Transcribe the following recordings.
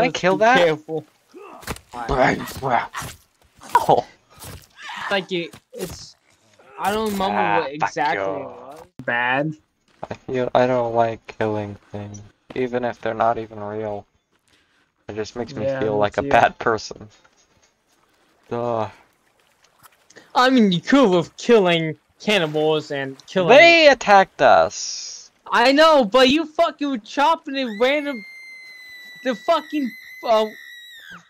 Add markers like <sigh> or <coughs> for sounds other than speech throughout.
can I Let's kill that? Careful. Oh, Like it, it's. I don't remember Ah, what exactly it was. Bad. I feel I don't like killing things, even if they're not even real. It just makes me Yeah, feel like a too. bad person. Duh. I mean, you could with killing cannibals and killing. They attacked us. I know, but you fucking were chopping it random. The fucking uh,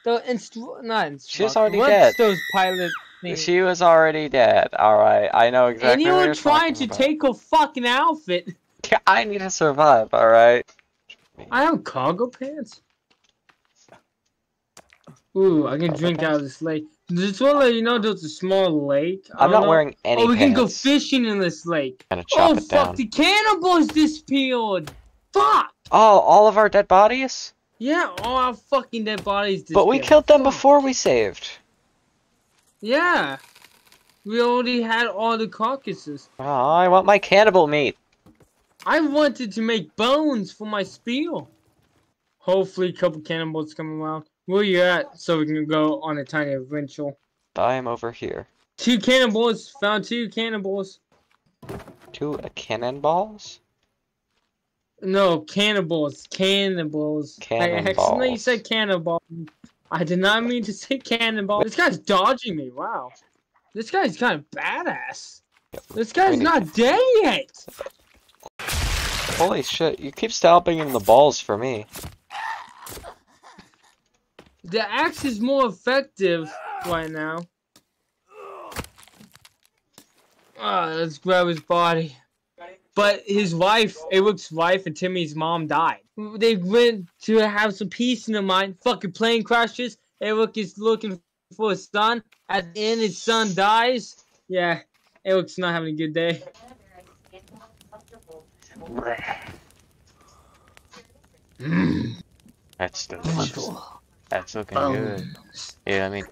the inst not She's instruct- already what's dead. those pilot things? She was already dead. All right, I know exactly. and you what were you're trying to about. take a fucking outfit. Yeah, <laughs> I need to survive. All right. I have cargo pants. Ooh, I can drink out of this lake. Just want to let you know there's a small lake. I I'm don't know- wearing any Oh, we can go fishing in this lake. Oh, fuck, down. the cannibals disappeared. Fuck. Oh, all of our dead bodies? Yeah, all our fucking dead bodies But we killed them Fuck. before we saved. Yeah. We already had all the carcasses. Oh, I want my cannibal meat. I wanted to make bones for my spiel. Hopefully, a couple cannibals come around. Where you at? So we can go on a tiny adventure. I am over here. Two cannibals. Found two cannibals. Two cannonballs? No, cannibals. Cannibals. I accidentally said cannibal. I did not mean to say cannibal. This guy's dodging me. Wow. This guy's kind of badass. This guy's not dead yet. Holy shit, you keep stomping in the balls for me. The axe is more effective right now. Ah, let's grab his body. But his wife, Eric's wife, and Timmy's mom died. They went to have some peace in their mind. Fucking plane crashes. Eric is looking for his son. At the end, his son dies. Yeah, Eric's not having a good day. <sighs> That's delicious. That's looking good. Yeah, I mean,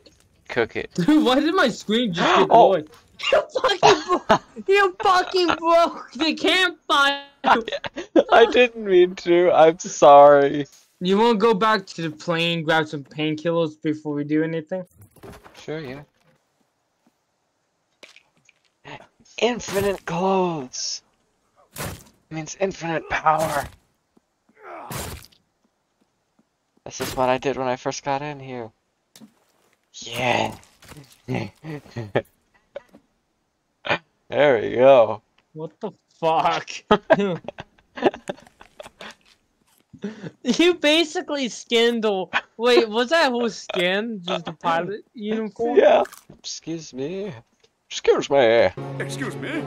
cook it. Dude, <laughs> why did my screen just get <gasps> Oh. going? <laughs> You fucking, bro- you fucking broke the campfire. I didn't mean to. I'm sorry. You want to go back to the plane, grab some painkillers before we do anything? Sure, yeah. Infinite clothes means infinite power. This is what I did when I first got in here. Yeah. <laughs> there we go. What the fuck? <laughs> you basically skinned the. Wait, was that whole skin just a pilot uniform? Yeah. Excuse me. Excuse me. Excuse me?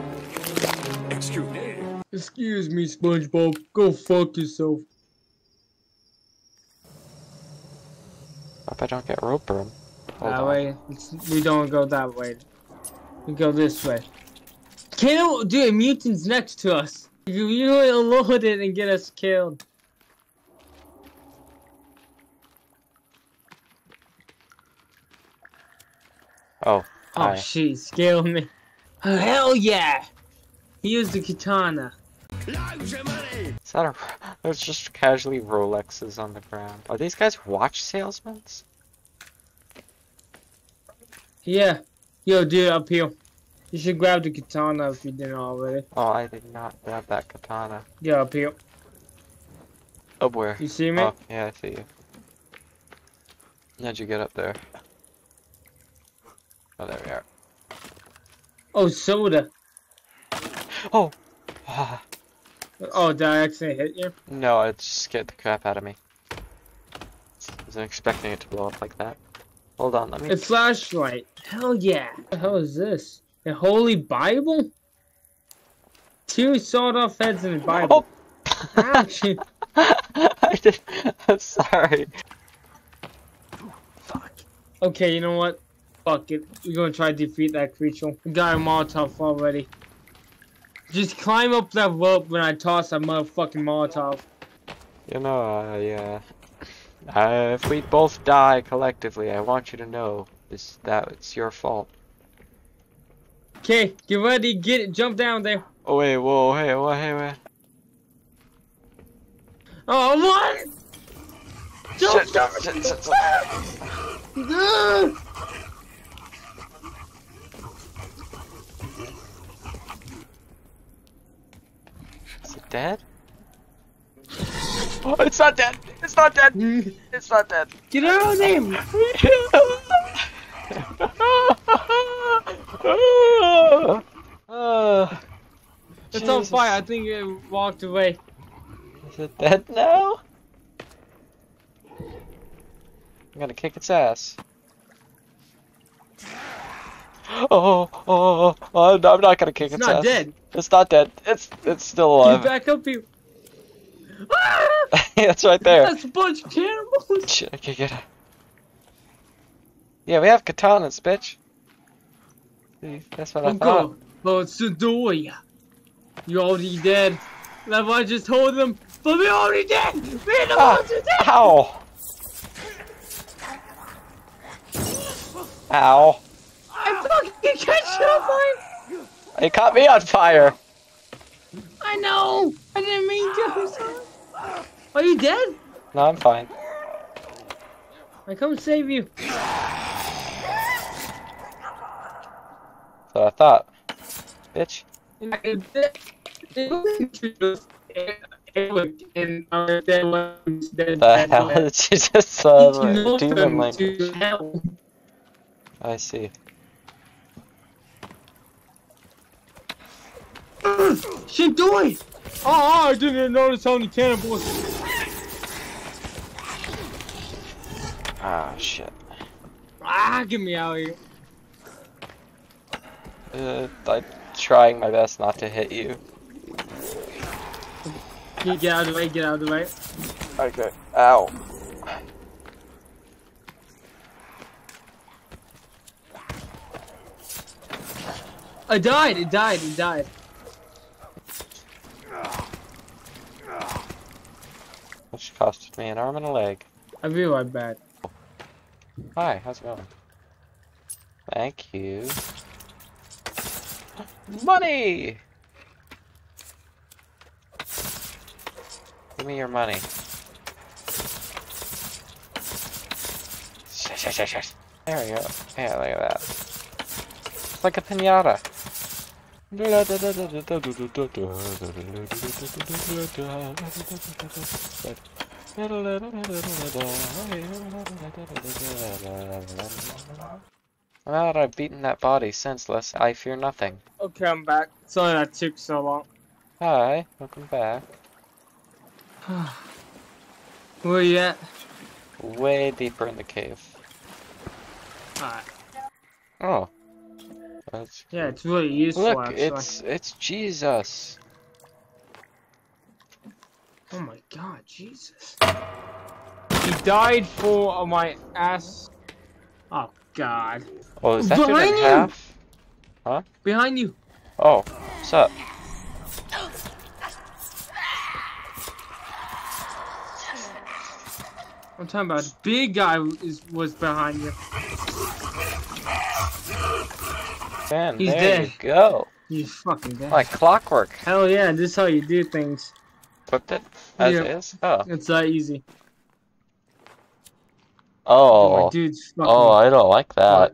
Excuse me? Excuse me, SpongeBob. Go fuck yourself. Hope I don't get rope burn. Hold that on. way. It's, we don't go that way. We go this way. Kill, dude, mutants next to us. You, you unload it and get us killed. Oh, Oh shit, scale me. Oh, hell yeah! He used the katana. Is that a? There's just casually Rolexes on the ground. Are these guys watch salesmen? Yeah. Yo, dude, up here. You should grab the katana if you didn't already. Oh, I did not grab that katana. Yeah, up here. Oh, where? You see me? Oh, yeah, I see you. How'd you get up there? Oh, there we are. Oh, soda. Oh! Ah, Oh, did I accidentally hit you? no, it just scared the crap out of me. I wasn't expecting it to blow up like that. Hold on, let me. It's flashlight. Hell yeah. What the hell is this? A holy Bible? Two sawed off heads in a Bible. Oh! Ouch. <laughs> I did. I'm sorry. Fuck. Okay, you know what? Fuck it. We're gonna try to defeat that creature. We got a Molotov already. Just climb up that rope when I toss that motherfucking Molotov. You know, uh, yeah. Uh, if we both die collectively, I want you to know this that it's your fault. Okay, get ready, get it, jump down there. Oh wait, whoa, hey, what, hey, man. Oh, what? shit, shit, shit, shit. Is it dead? Oh, it's not dead! It's not dead! <laughs> It's not dead! Get out of <laughs> there! oh, It's on fire. I think it walked away. Is it dead now? I'm gonna kick its ass. Oh, oh, oh, I'm not gonna kick It's its not ass. dead. It's not dead. It's it's still Get alive. back up here. <laughs> Ah! it's right there. That's a bunch of cannibals. Shit, I can't get it. Yeah, we have katanas, bitch. See, That's what I thought. Uncle, oh, it's the door. You already dead. That's why I just told them. But we already dead. Me and the Ah, monster dead. ow! Ow! I fucking catch you on fire. It caught me on fire. I know. I didn't mean to. I'm sorry. Are you dead? No, I'm fine. I come save you. So I thought, bitch. I did- it was in our dead ones, dead- The hell <laughs> did you just uh, demon language? to hell. I see. <clears throat> Shindoi! Oh, I didn't even notice how many cannibals. Ah, shit. Ah, get me out of here. Uh, I'm trying my best not to hit you. Get, get out of the way, get out of the way. Okay. Ow. I died, it died, it died. Which costed me an arm and a leg. I feel like bad. Hi, how's it going? Thank you. Money! Give me your money. Shush, shush, shush. There we go. Yeah, look at that. It's like a pinata. Now that I've beaten that body senseless, I fear nothing. Okay, I'm back. Sorry that took so long. Hi, welcome back. <sighs> Where you at? Way deeper in the cave. Alright. Oh. That's Yeah, it's really useful Look, actually. it's it's Jesus. Oh my god, Jesus. He died for my ass. Oh god. Oh, is that Behind in you! half? Behind you. Oh, what's up? I'm talking about the big guy is was behind you. Man, He's there you dead. go. You fucking dead. Like clockwork. Hell yeah, this is how you do things. Equipped it as Yeah. is. Oh. It's that easy. Oh. my dude's fucking. Oh, I don't like that.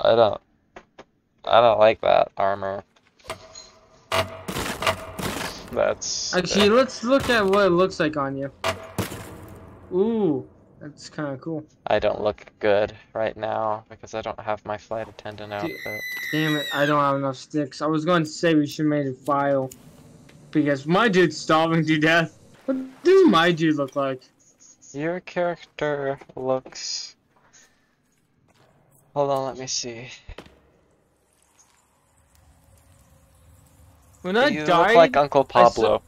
I don't. I don't like that armor. That's. Actually, let's look at what it looks like on you. Ooh, that's kind of cool. I don't look good right now because I don't have my flight attendant outfit. Damn it, I don't have enough sticks. I was going to say we should made a file. Because my dude's starving to death. What do my dude look like? Your character looks. Hold on, let me see. When I you died, look like Uncle Pablo.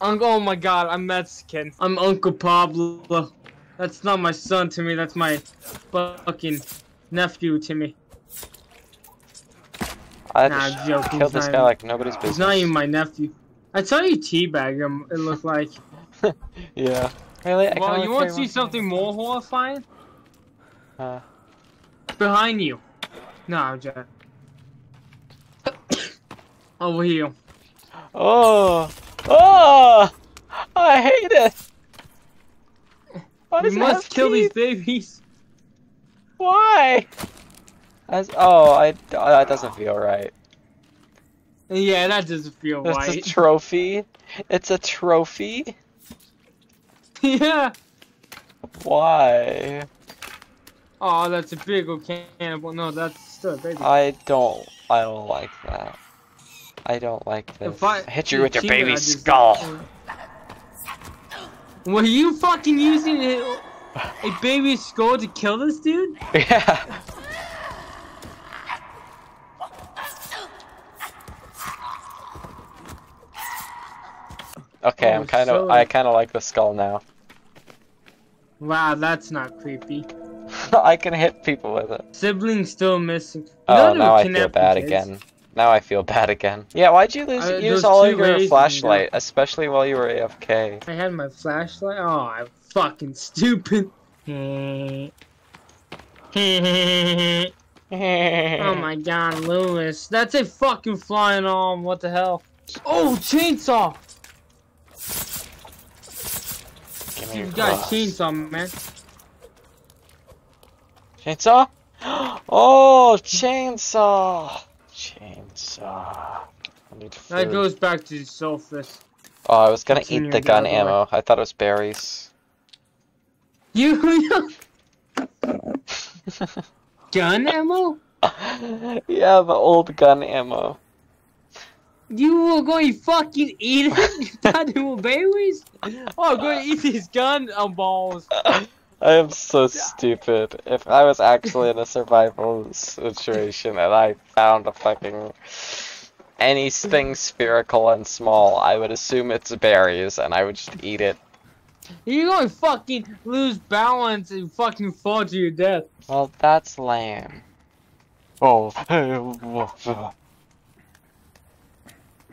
Uncle, oh my god, I'm Mexican. I'm Uncle Pablo. That's not my son to me, that's my fucking nephew to me. I Nah, just joking, killed he's this guy even- like nobody's business. He's not even my nephew. I saw you teabag him, it looked like. <laughs> Yeah. Really? I well, you want to see something more horrifying? Uh, Behind you. No, Jack. <coughs> Over here. oh! Oh! I hate it! Why We does it have must kill these babies. Why? As, oh, I, oh, that doesn't feel right. Yeah, that doesn't feel It's a trophy. It's a trophy. <laughs> yeah. Why? Oh, that's a big old cannibal. No, that's still a baby. I don't. I don't like that. I don't like this. If I hit you with your baby I baby's just- skull. <laughs> Were you fucking using a, a baby's skull to kill this dude? <laughs> Yeah. Okay, Oh, I'm kind of. so- I kind of like the skull now. <laughs> Wow, that's not creepy. I can hit people with it. Siblings still missing. You Oh, now I feel bad kids? again. Now I feel bad again. Yeah, why'd you lose, Uh, use all of your flashlight, especially while you were AFK? I had my flashlight. Oh, I'm fucking stupid. <laughs> oh my god, Lewis. That's a fucking flying arm. What the hell? Oh, chainsaw! Give You got a chainsaw, man. Chainsaw? <gasps> Oh, chainsaw! Chainsaw. I need That goes back to the surface. Oh, I was gonna What's in eat the gun bag, boy? ammo. I thought it was berries. You <laughs> gun ammo? <laughs> yeah, the old gun ammo. You were going to fucking eat it? You thought they were berries? Oh, I'm going to eat these gun uh, balls. I am so stupid. If I was actually in a survival situation and I found a fucking anything spherical and small, I would assume it's berries and I would just eat it. You're going to fucking lose balance and fucking fall to your death. Well, that's lame. Oh. <laughs>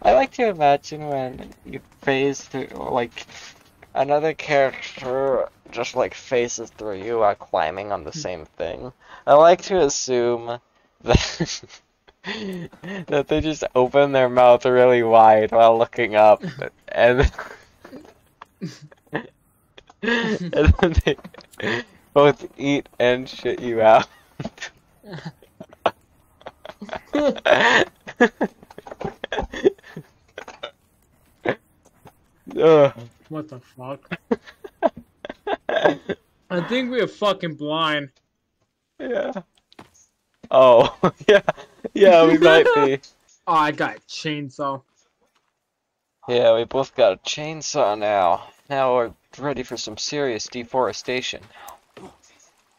I like to imagine when you phase through, like, another character just, like, phases through you while climbing on the hmm. same thing. I like to assume <laughs> that, that they just open their mouth really wide while looking up, <laughs> and, <laughs> and then they both eat and shit you out. Ugh. What the fuck? I think we're fucking blind. yeah. Oh, <laughs> yeah. Yeah, we might be. <laughs> Oh, I got a chainsaw. Yeah, we both got a chainsaw now. Now we're ready for some serious deforestation.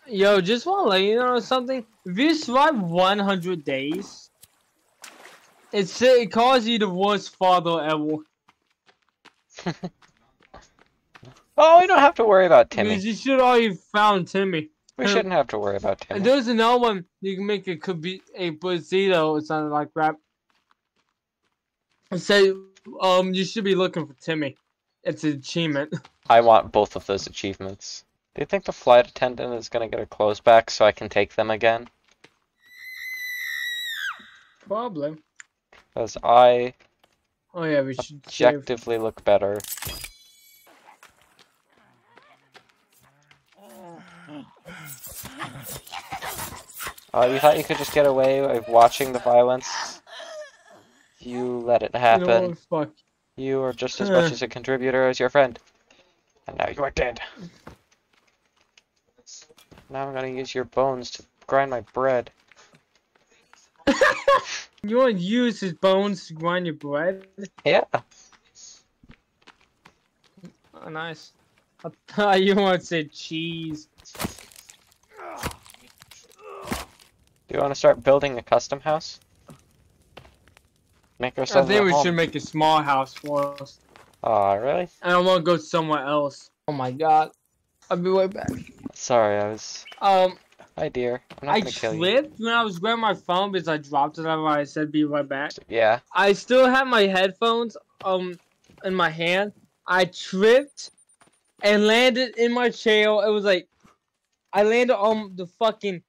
Yo, just want to let you know something. If you survive 100 days, it's, it calls you the worst father ever. <laughs> Oh, we don't have to worry about Timmy. you should already found Timmy. We shouldn't have to worry about And Timmy. there's another one you can make it could be a burrito or something like that. Say, um, you should be looking for Timmy. It's an achievement. <laughs> I want both of those achievements. Do you think the flight attendant is gonna get her clothes back so I can take them again? Probably. Because I Oh yeah, we should save. objectively look better. Oh, you thought you could just get away with watching the violence? You let it happen. You are just as much as a contributor as your friend. And now you are dead. Now I'm gonna use your bones to grind my bread. <laughs> You want to use his bones to grind your bread? Yeah. Oh, nice. I thought you want to say cheese. Do you want to start building a custom house? Make ourselves I think a we home. should make a small house for us. Aw, really? I don't want to go somewhere else. Oh my god. I'll be right back. Sorry, I was. Um, Hi, dear. I'm not I gonna kill you. slipped when I was grabbing my phone because I dropped it I said be right back. Yeah. I still have my headphones um in my hand. I tripped and landed in my chair. It was like I landed on the fucking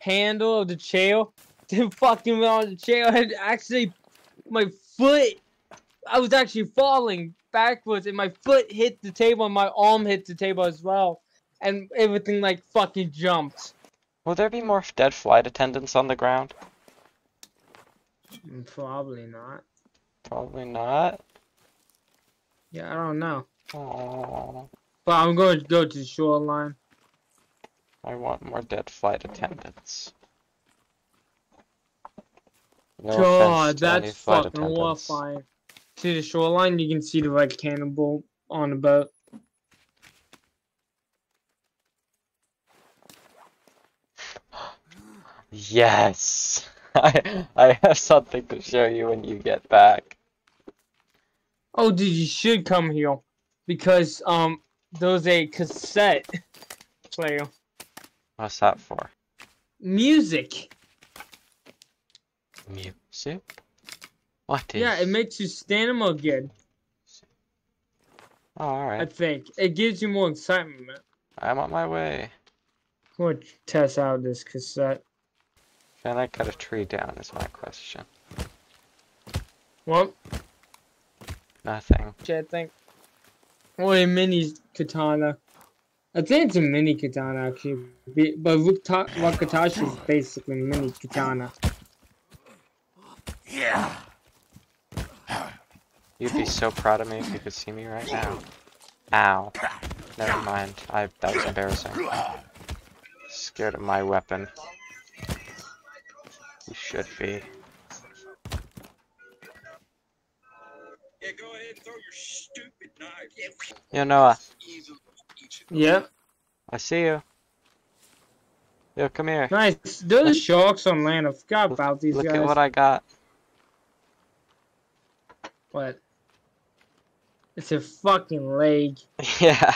handle of the chair. <laughs> Then fucking went on the chair and actually my foot I was actually falling backwards and my foot hit the table and my arm hit the table as well. and everything like fucking jumped. Will there be more dead flight attendants on the ground? Mm, Probably not. Probably not. Yeah, I don't know. Oh, But I'm going to go to the shoreline. I want more dead flight attendants. No God, to that's fucking attendants. horrifying. See the shoreline, you can see the red cannonball on the boat. Yes! <laughs> I, I have something to show you when you get back. Oh, dude, you should come here because um, there's a cassette <laughs> player. What's that for? Music. Music? What is... Yeah, it makes you stand more good. Oh, I think it gives you more excitement. I'm on my way. I'm gonna test out this cassette. Can I cut a tree down is my question. What? Nothing. I think. Or a mini katana. I think it's a mini katana actually, but Ruta- Wakatashi is basically mini katana. Yeah. You'd be so proud of me if you could see me right now. Ow. Never mind. I that was embarrassing. Scared of my weapon. You should be. Yeah, go ahead and throw your stupid knife. Yo, Noah. Yeah. Uh, I see you. Yo, come here. Nice. There's sharks on land. I forgot about these Look guys. at what I got. What? It's a fucking leg. <laughs> yeah.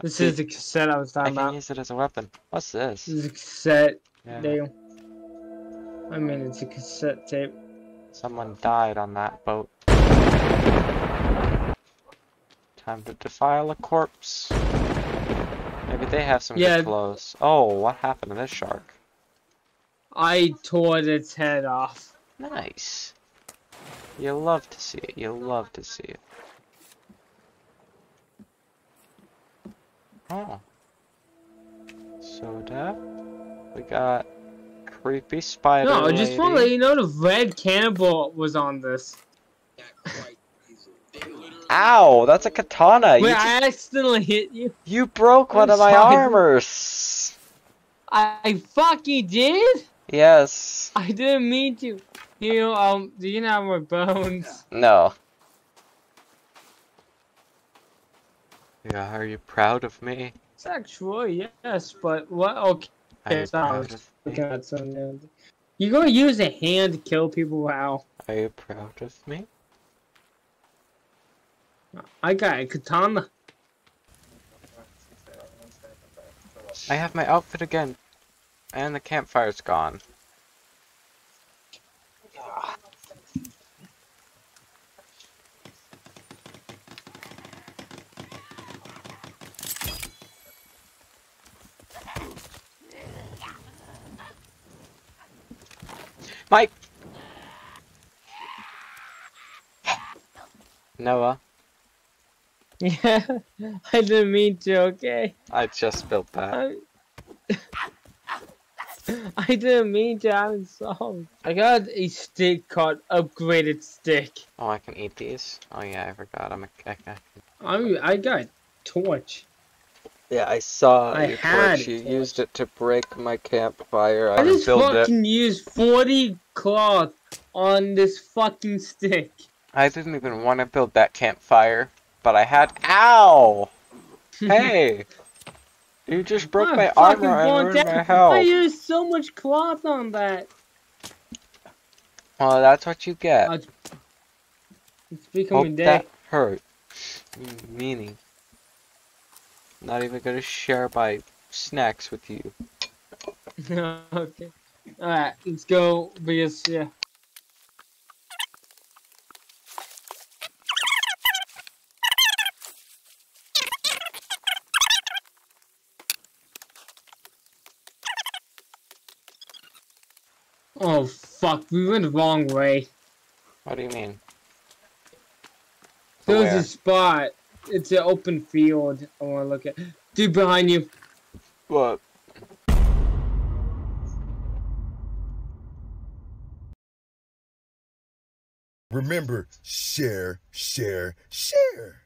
This Dude, is the cassette I was talking I talking can about. use it as a weapon. What's this? This is a cassette Yeah. deal. I mean, it's a cassette tape. Someone died on that boat. Time to defile a corpse. Maybe they have some Yeah. good clothes. Oh, what happened to this shark? I tore its head off. Nice. You love to see it. You love to see it. Oh. Soda. We got creepy spider. No, I just want to let you know the red cannibal was on this. Ow! That's a katana. Wait, you, I accidentally hit you. you broke one I'm of my sorry. armors. I fucking did. Yes. I didn't mean to. You know, um, do you have my bones? No. Yeah, are you proud of me? Sexual, yes, but what? Okay, Are you proud of at something. You gonna use a hand to kill people? Wow. Are you proud of me? I got a katana. I have my outfit again. And the campfire's gone. Mike! Noah, Yeah, <laughs> I didn't mean to. Okay. I just built that. <laughs> I, didn't mean to. I'm sorry. I got a stick called upgraded stick. Oh, I can eat these? Oh yeah, I forgot. I'm a, I, I, I I got torch. Yeah, I saw I had torch. You it. used it to break my campfire. I I just filled it. fucking used 40 cloth on this fucking stick. I didn't even want to build that campfire, but I had. Ow! <laughs> Hey! you just broke my fucking armor and ruined my health. I used so much cloth on that. Well, that's what you get. Uh, It's becoming Hope day. that hurt. Meanie. Not even gonna share my snacks with you. <laughs> okay. Alright, let's go because yeah. Oh fuck, we went the wrong way. What do you mean? There was a spot it's an open field. I want to look at. Dude, behind you. What? Remember, share, share, share.